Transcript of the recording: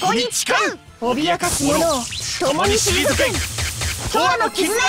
こに誓う。脅かす者を共に退け。永遠の絆よ。